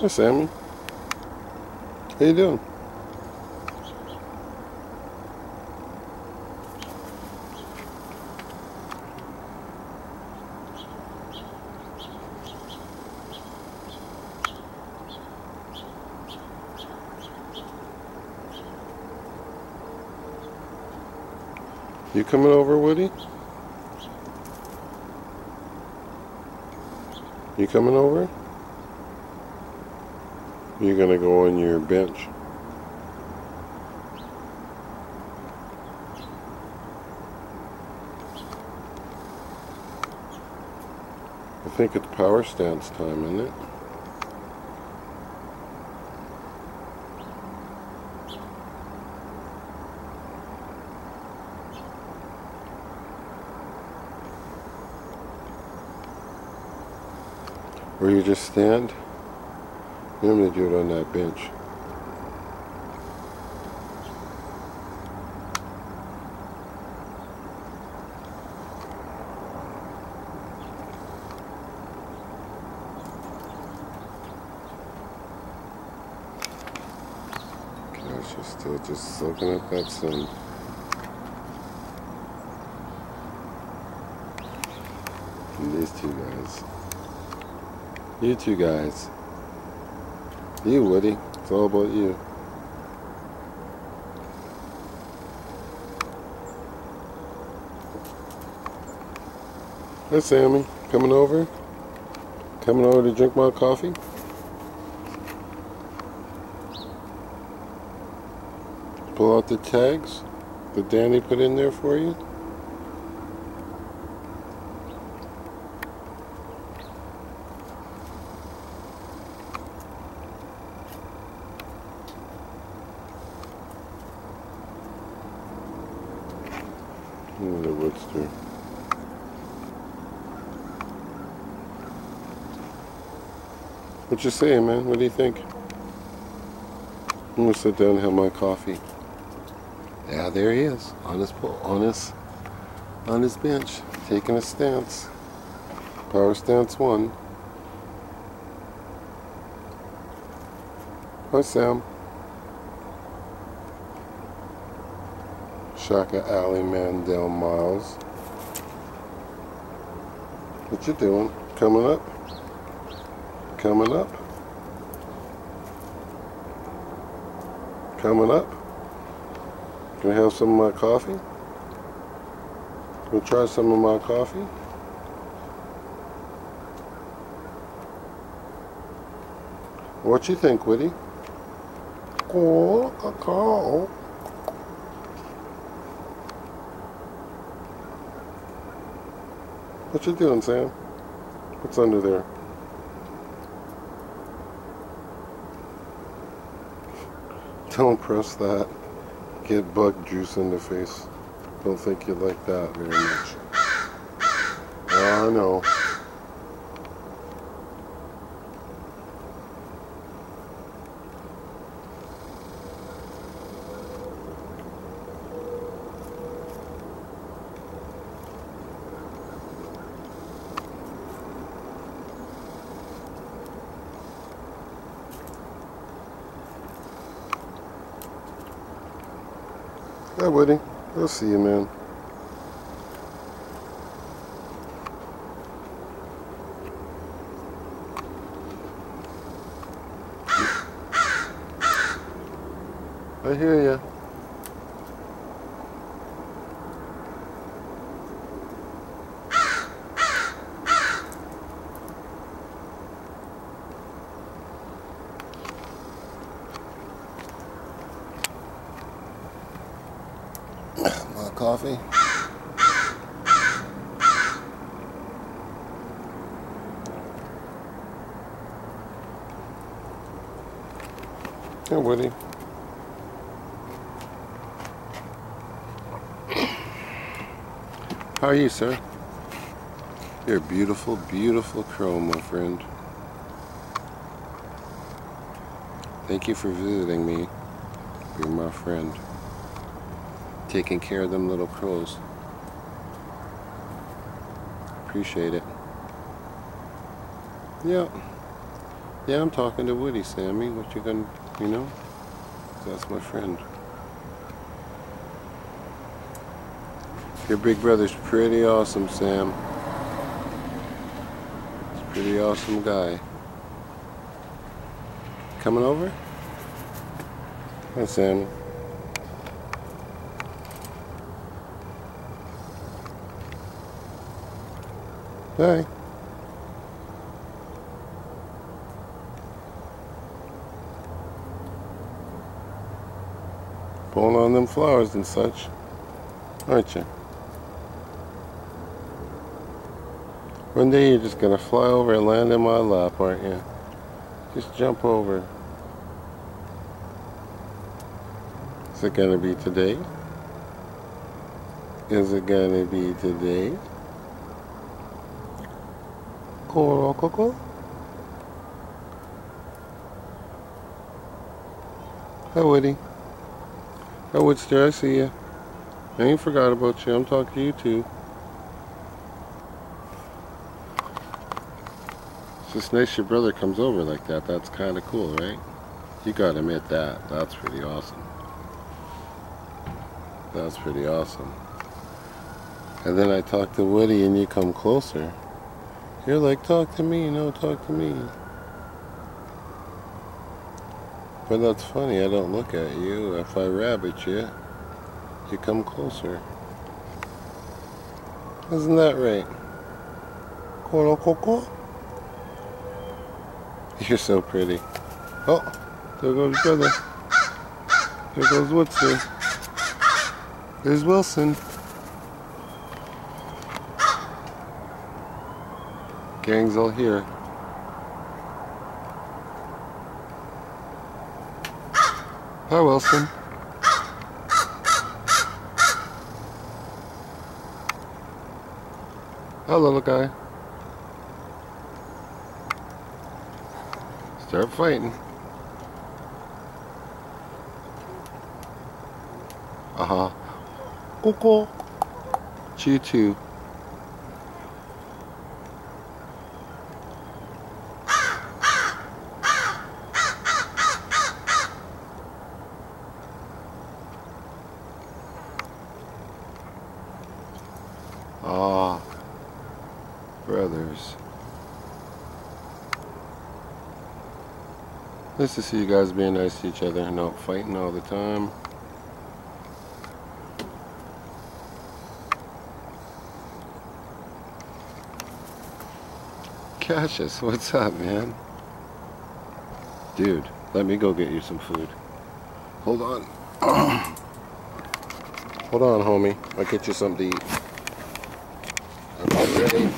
Hi, Sammy. How you doing? You coming over, Woody? You coming over? You're gonna go on your bench. I think it's power stance time, isn't it? Or you just stand. Want me to do it on that bench. Gosh, you're still just soaking up that sun. And these two guys. You two guys. You, Woody. It's all about you. Hi, Sammy. Coming over? Coming over to drink my coffee? Pull out the tags that Danny put in there for you? Oh, the woodster. What you saying, man? What do you think? I'm gonna sit down and have my coffee. Yeah, there he is, on his on his, on his bench, taking a stance. Power stance one. Hi, Sam. Shaka Alley Mandel Miles. What you doing? Coming up? Coming up? Coming up? Can I have some of my coffee? I try some of my coffee? What you think, Woody? Oh, cacao. What you doing, Sam? What's under there? Don't press that. Get bug juice in the face. Don't think you like that very much. Oh, I know. Woody. I'll see you, man. I hear ya. My coffee. Woody. How are you, sir? You're a beautiful, beautiful crow, my friend. Thank you for visiting me. You're my friend. Taking care of them little crows. Appreciate it. Yeah. Yeah, I'm talking to Woody, Sammy. What you gonna, you know? That's my friend. Your big brother's pretty awesome, Sam. He's a pretty awesome guy. Coming over? Hi, Sammy. Hi. Pulling on them flowers and such, aren't you? One day you're just gonna fly over and land in my lap, aren't you? Just jump over. Is it gonna be today? Is it gonna be today? Coco Coco? Hi Woody. Hi Woodster, I see you. I ain't forgot about you. I'm talking to you too. It's just nice your brother comes over like that. That's kind of cool, right? You gotta admit that. That's pretty awesome. That's pretty awesome. And then I talk to Woody and you come closer. You're like, talk to me, no, talk to me. But that's funny, I don't look at you. If I rabbit you, you come closer. Isn't that right? Coco Coco? You're so pretty. Oh, there goes brother. There goes Woodson. There's Wilson. Gang's all here. Hi, Wilson. Hi, little guy. Start fighting. Uh-huh. Coco. Choo Nice to see you guys being nice to each other and not fighting all the time. Cassius, what's up, man? Dude, let me go get you some food. Hold on. Hold on, homie. I'll get you something to eat. I'm ready.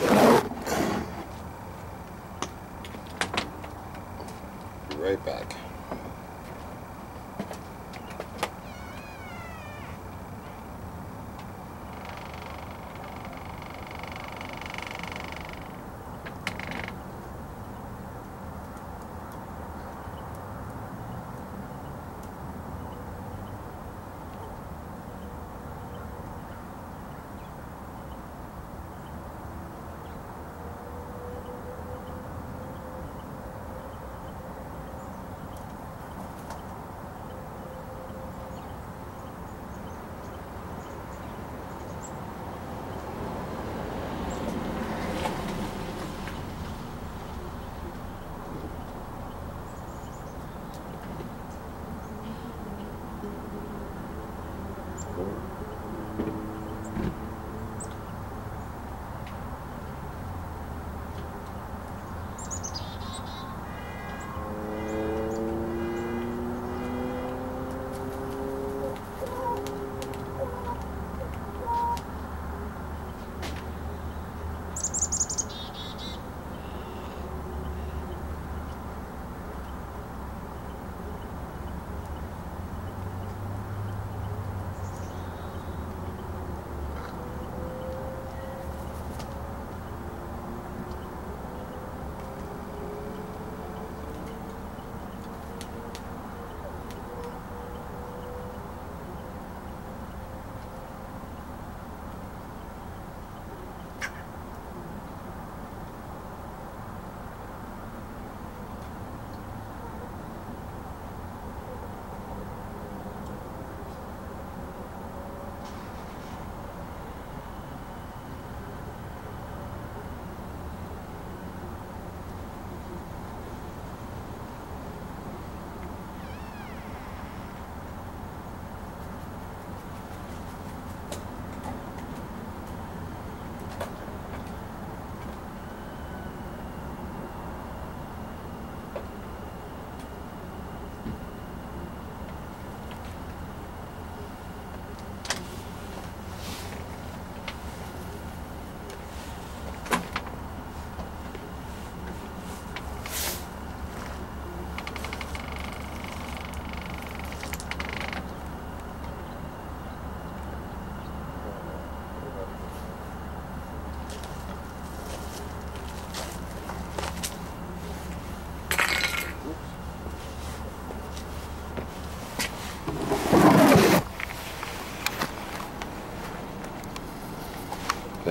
Lord.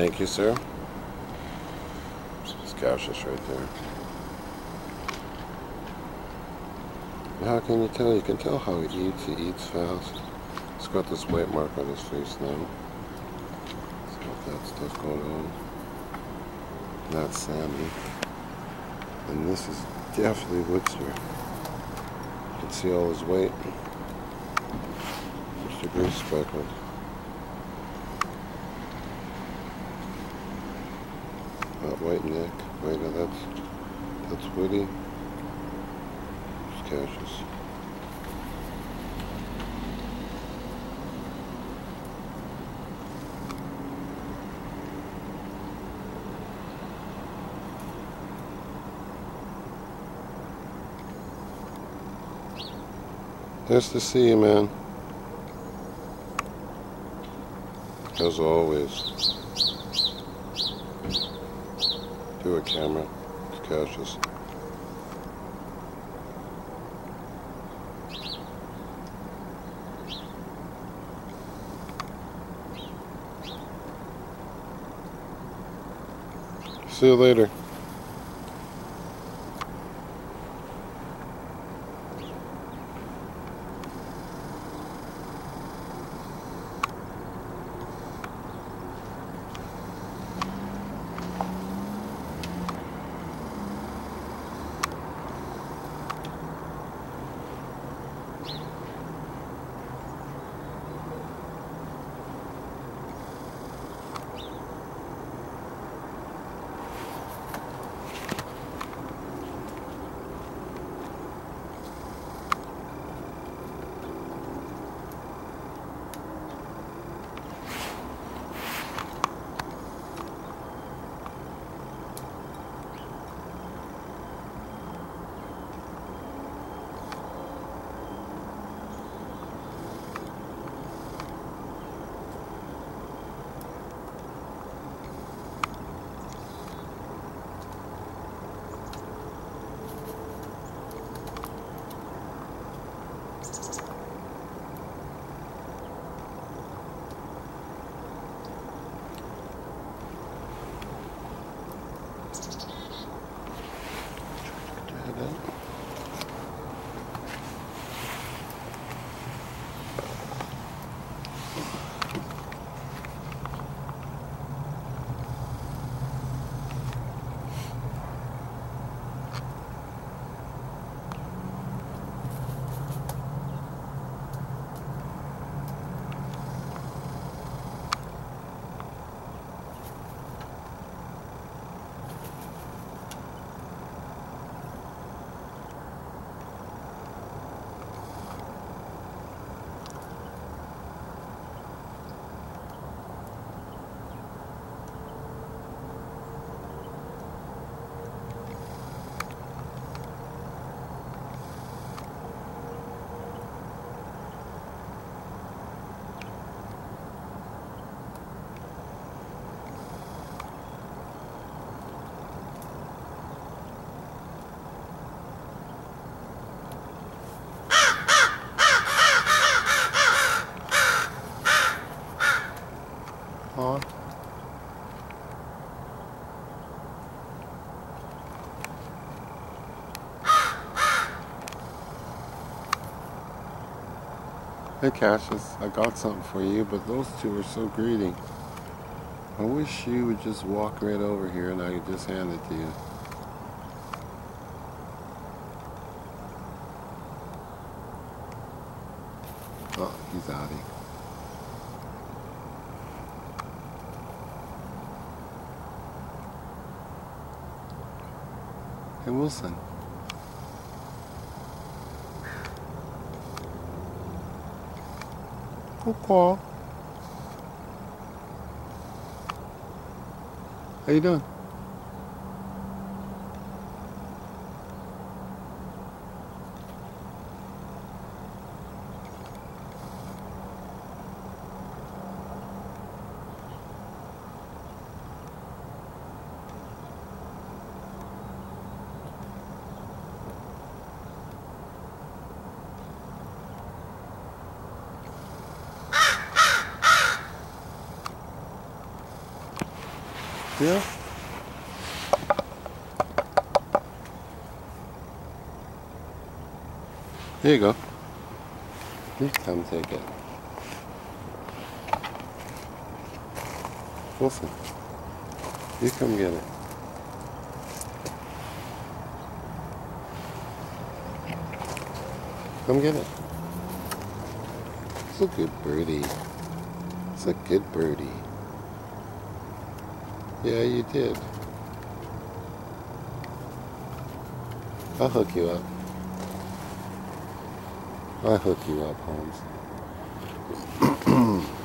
Thank you, sir. It's Cassius right there. How can you tell? You can tell how he eats. He eats fast. He's got this white mark on his face now. He's got that stuff going on. That's Sammy. And this is definitely Woodster. You can see all his weight. Mr. Grease Speckled. That white neck. Wait, no, that's that's Woody. It's Cassius. Nice to see you, man. As always. Do a camera. It's Cassius. See you later. Hey Cassius, I got something for you, but those two are so greedy. I wish you would just walk right over here and I could just hand it to you. Oh, he's outie. Hey Wilson. Cool. How you doing? Yeah. Here you go. You come take it. Wilson, you come get it. Come get it. It's a good birdie. It's a good birdie. Yeah, you did. I'll hook you up. I'll hook you up, Holmes.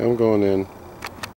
I'm going in.